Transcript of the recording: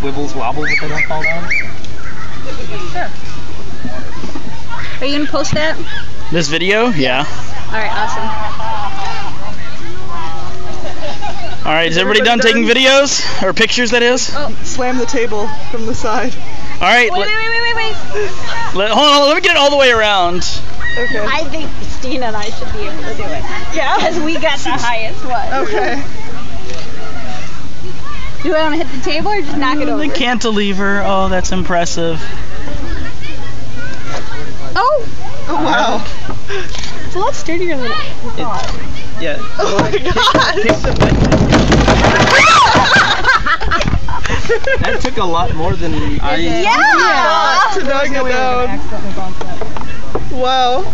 Weebles wobbles if they don't fall down. Are you gonna post that? This video? Yeah. All right, awesome. All right, is everybody done taking videos or pictures? That is. Oh, Slam the table from the side. All right. wait, wait, wait, wait, wait. let- hold on. Let me get it all the way around. Okay. I think Stina and I should be able to do it. yeah. Because we got the highest one. Okay. Do I want to hit the table or just knock it over? The cantilever. Oh, that's impressive. Oh, Oh wow. it's a lot sturdier than I thought. Yeah. Oh my god. That took a lot more than I. Yeah. To knock it down. Wow.